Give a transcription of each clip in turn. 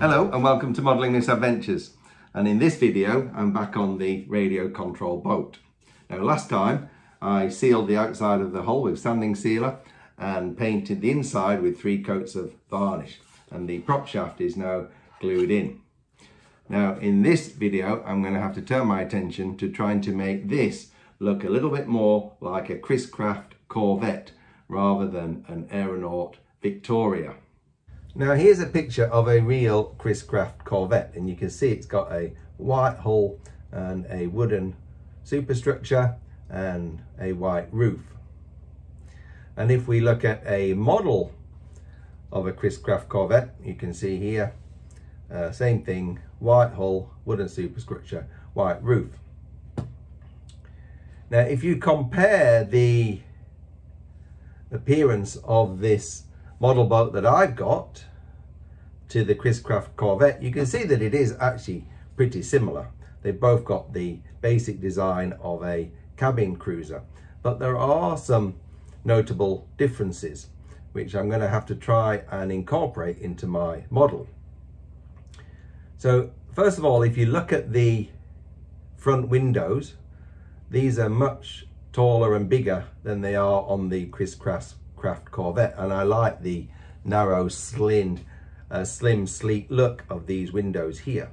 Hello and welcome to Modelling Misadventures and in this video I'm back on the radio control boat. Now last time I sealed the outside of the hull with sanding sealer and painted the inside with three coats of varnish and the prop shaft is now glued in. Now in this video I'm going to have to turn my attention to trying to make this look a little bit more like a Chris Craft Corvette rather than an Aeronaut Victoria. Now here's a picture of a real Chris Craft Corvette and you can see it's got a white hull and a wooden superstructure and a white roof. And if we look at a model of a Chris Craft Corvette, you can see here, uh, same thing, white hull, wooden superstructure, white roof. Now if you compare the appearance of this model boat that I've got to the Chris Craft Corvette, you can see that it is actually pretty similar. They've both got the basic design of a cabin cruiser, but there are some notable differences, which I'm going to have to try and incorporate into my model. So first of all, if you look at the front windows, these are much taller and bigger than they are on the Chris Craft Craft Corvette and I like the narrow slim uh, slim sleek look of these windows here.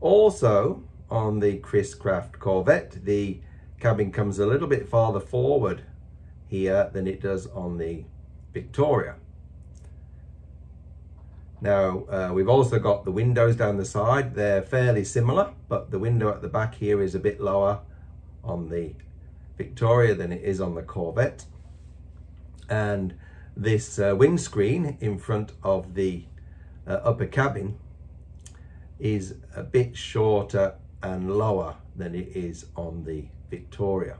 Also on the Chris Craft Corvette the cabin comes a little bit farther forward here than it does on the Victoria. Now uh, we've also got the windows down the side. They're fairly similar but the window at the back here is a bit lower on the Victoria than it is on the Corvette and this uh, windscreen in front of the uh, upper cabin is a bit shorter and lower than it is on the Victoria.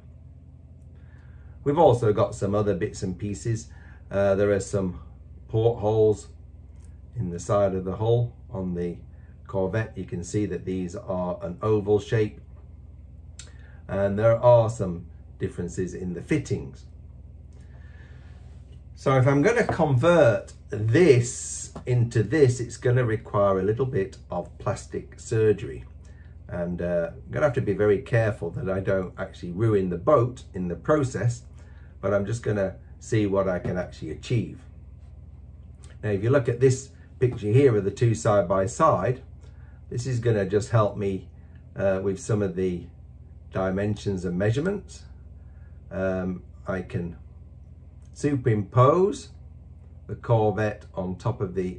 We've also got some other bits and pieces. Uh, there are some portholes in the side of the hull on the Corvette. You can see that these are an oval shape and there are some differences in the fittings. So if I'm going to convert this into this, it's going to require a little bit of plastic surgery. And uh, I'm going to have to be very careful that I don't actually ruin the boat in the process, but I'm just going to see what I can actually achieve. Now, if you look at this picture here of the two side by side, this is going to just help me uh, with some of the dimensions and measurements. Um, I can superimpose the Corvette on top of the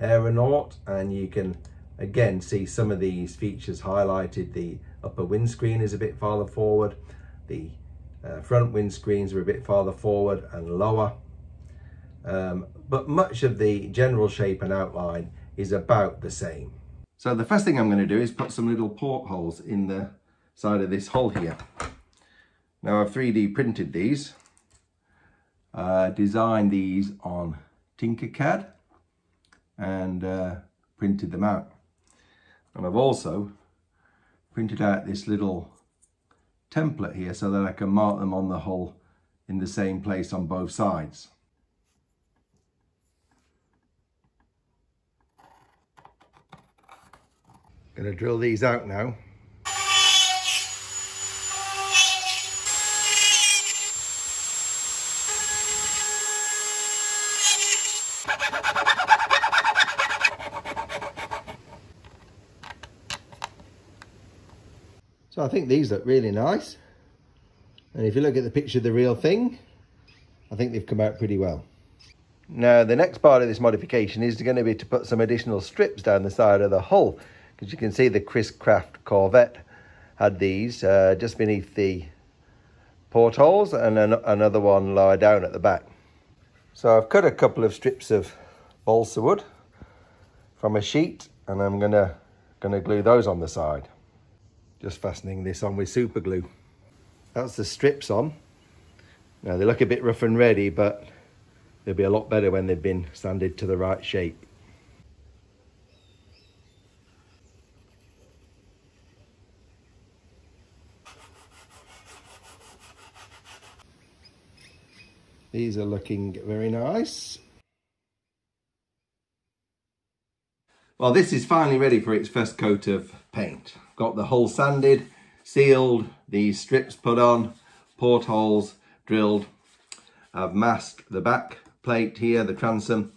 Aeronaut and you can again see some of these features highlighted. The upper windscreen is a bit farther forward, the uh, front windscreens are a bit farther forward and lower. Um, but much of the general shape and outline is about the same. So the first thing I'm going to do is put some little portholes in the side of this hull here. Now I've 3D printed these uh, designed these on Tinkercad and uh, printed them out. And I've also printed out this little template here so that I can mark them on the hull in the same place on both sides. Gonna drill these out now So I think these look really nice. And if you look at the picture of the real thing, I think they've come out pretty well. Now, the next part of this modification is going to be to put some additional strips down the side of the hull. Because you can see the Chris Craft Corvette had these uh, just beneath the portholes and an another one lower down at the back. So I've cut a couple of strips of balsa wood from a sheet and I'm gonna, gonna glue those on the side. Just fastening this on with super glue. That's the strips on. Now they look a bit rough and ready, but they'll be a lot better when they've been sanded to the right shape. These are looking very nice. Well, this is finally ready for its first coat of paint. Got the hull sanded, sealed, these strips put on, portholes drilled. I've masked the back plate here, the transom,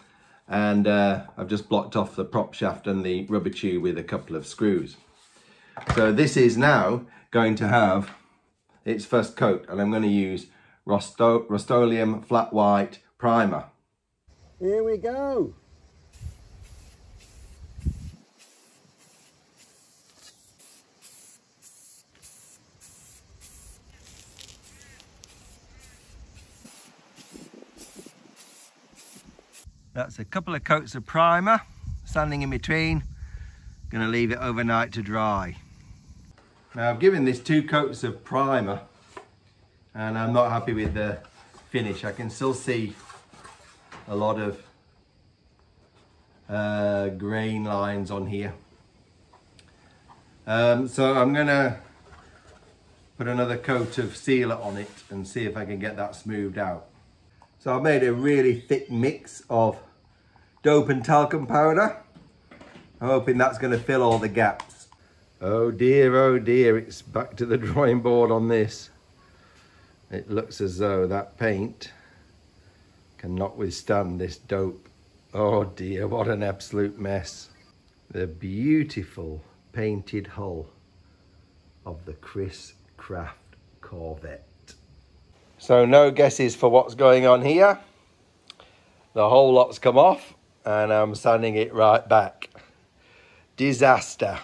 and uh, I've just blocked off the prop shaft and the rubber tube with a couple of screws. So this is now going to have its first coat and I'm going to use Rust-Oleum Flat White Primer. Here we go. That's a couple of coats of primer standing in between. Gonna leave it overnight to dry. Now I've given this two coats of primer and I'm not happy with the finish. I can still see a lot of uh, grain lines on here. Um, so I'm gonna put another coat of sealer on it and see if I can get that smoothed out. So I've made a really thick mix of dope and talcum powder. I'm hoping that's going to fill all the gaps. Oh dear, oh dear, it's back to the drawing board on this. It looks as though that paint cannot withstand this dope. Oh dear, what an absolute mess. The beautiful painted hull of the Chris Craft Corvette. So no guesses for what's going on here. The whole lot's come off and I'm sanding it right back. Disaster.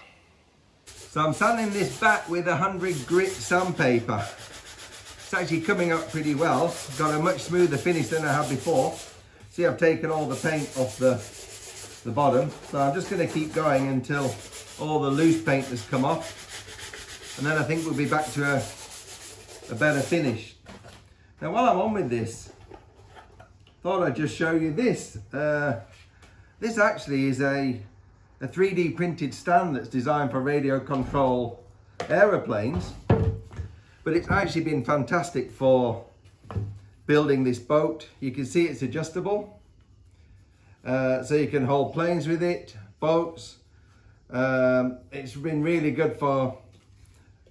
So I'm sanding this back with 100 grit sandpaper. It's actually coming up pretty well. Got a much smoother finish than I had before. See, I've taken all the paint off the, the bottom. So I'm just gonna keep going until all the loose paint has come off. And then I think we'll be back to a, a better finish. Now while I'm on with this, thought I'd just show you this. Uh, this actually is a, a 3D printed stand that's designed for radio control aeroplanes, but it's actually been fantastic for building this boat. You can see it's adjustable, uh, so you can hold planes with it, boats. Um, it's been really good for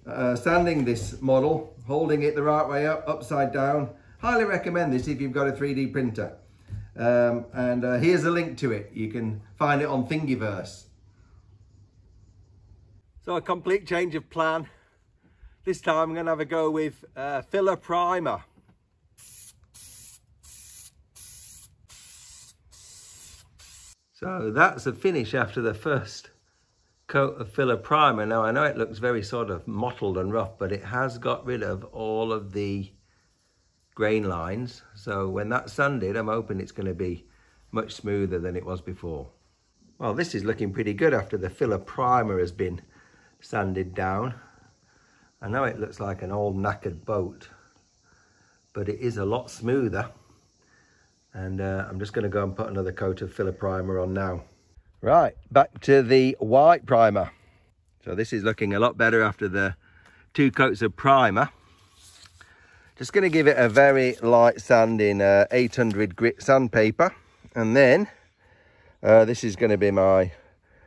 uh, standing this model holding it the right way up, upside down. Highly recommend this if you've got a 3D printer. Um, and uh, here's a link to it. You can find it on Thingiverse. So a complete change of plan. This time I'm going to have a go with uh, filler primer. So that's the finish after the first coat of filler primer. Now I know it looks very sort of mottled and rough, but it has got rid of all of the grain lines. So when that's sanded, I'm hoping it's going to be much smoother than it was before. Well, this is looking pretty good after the filler primer has been sanded down. I know it looks like an old knackered boat, but it is a lot smoother. And uh, I'm just going to go and put another coat of filler primer on now. Right, back to the white primer. So this is looking a lot better after the two coats of primer. Just going to give it a very light sand in uh, 800 grit sandpaper. And then uh, this is going to be my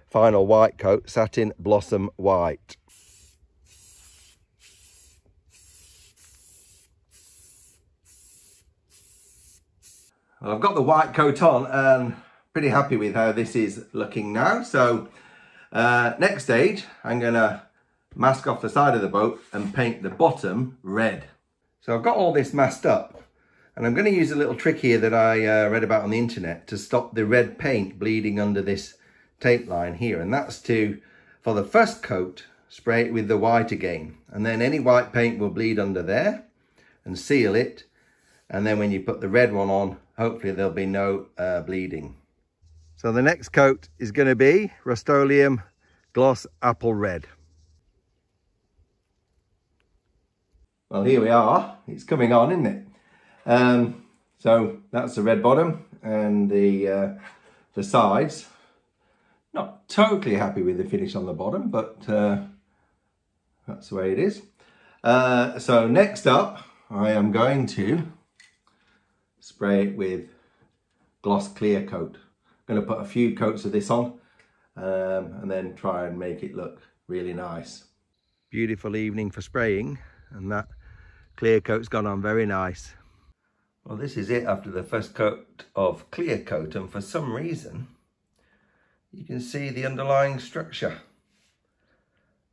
final white coat, Satin Blossom White. Well, I've got the white coat on and pretty happy with how this is looking now. So uh, next stage, I'm gonna mask off the side of the boat and paint the bottom red. So I've got all this masked up and I'm gonna use a little trick here that I uh, read about on the internet to stop the red paint bleeding under this tape line here. And that's to, for the first coat, spray it with the white again. And then any white paint will bleed under there and seal it. And then when you put the red one on, hopefully there'll be no uh, bleeding. So the next coat is going to be Rust-Oleum Gloss Apple Red. Well, here we are. It's coming on, isn't it? Um, so that's the red bottom and the, uh, the sides. Not totally happy with the finish on the bottom, but uh, that's the way it is. Uh, so next up, I am going to spray it with gloss clear coat going to put a few coats of this on um, and then try and make it look really nice. Beautiful evening for spraying and that clear coat's gone on very nice. Well this is it after the first coat of clear coat and for some reason you can see the underlying structure.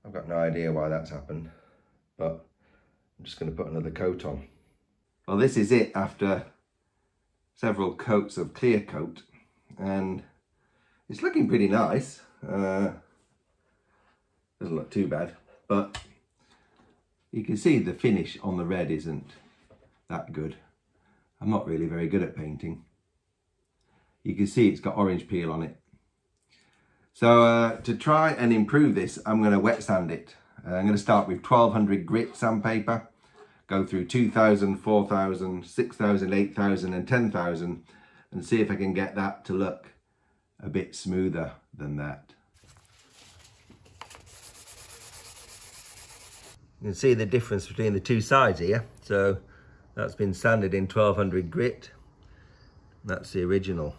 I've got no idea why that's happened but I'm just going to put another coat on. Well this is it after several coats of clear coat and it's looking pretty nice. Uh, doesn't look too bad, but you can see the finish on the red isn't that good. I'm not really very good at painting. You can see it's got orange peel on it. So uh, to try and improve this, I'm going to wet sand it. Uh, I'm going to start with 1200 grit sandpaper, go through 2000, 4000, 6000, 8000 and 10,000 and see if I can get that to look a bit smoother than that. You can see the difference between the two sides here. So that's been sanded in 1200 grit. That's the original.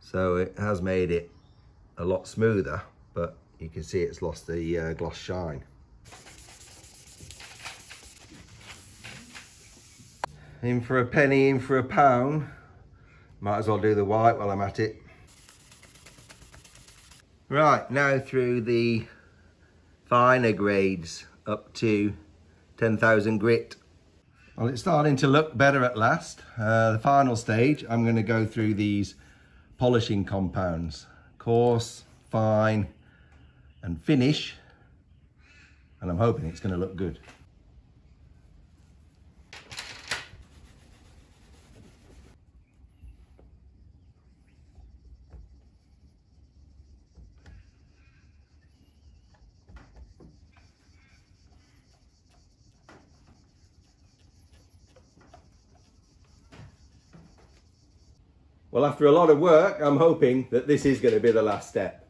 So it has made it a lot smoother, but you can see it's lost the uh, gloss shine. In for a penny, in for a pound. Might as well do the white while I'm at it. Right, now through the finer grades up to 10,000 grit. Well, it's starting to look better at last. Uh, the final stage, I'm going to go through these polishing compounds. Coarse, fine, and finish. And I'm hoping it's going to look good. Well, after a lot of work, I'm hoping that this is going to be the last step.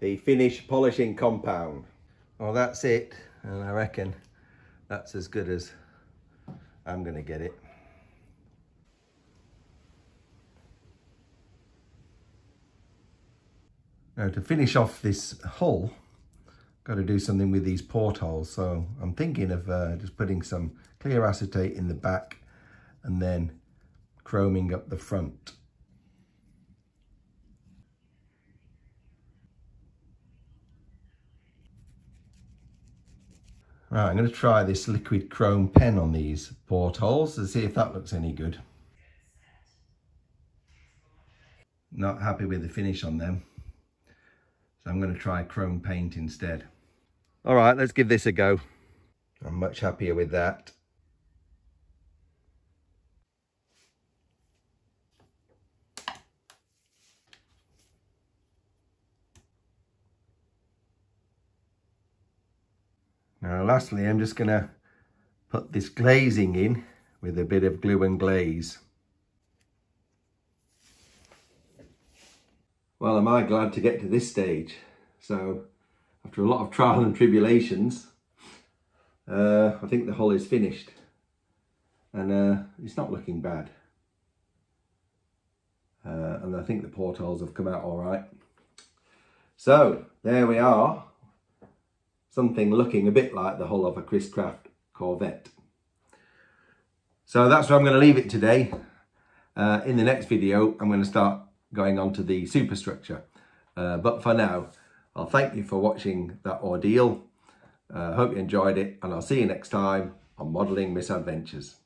The finish polishing compound. Well, that's it. And I reckon that's as good as I'm going to get it. Now to finish off this hull, got to do something with these portholes. So I'm thinking of uh, just putting some clear acetate in the back and then chroming up the front. Right, I'm going to try this liquid chrome pen on these portholes to see if that looks any good. Not happy with the finish on them. So I'm going to try chrome paint instead. All right, let's give this a go. I'm much happier with that. Now lastly, I'm just going to put this glazing in with a bit of glue and glaze. Well, am I glad to get to this stage. So after a lot of trial and tribulations, uh, I think the hull is finished and uh, it's not looking bad. Uh, and I think the portholes have come out all right. So there we are something looking a bit like the hull of a Chris Craft Corvette. So that's where I'm going to leave it today. Uh, in the next video, I'm going to start going on to the superstructure. Uh, but for now, I'll thank you for watching that ordeal. Uh, hope you enjoyed it and I'll see you next time on Modelling Misadventures.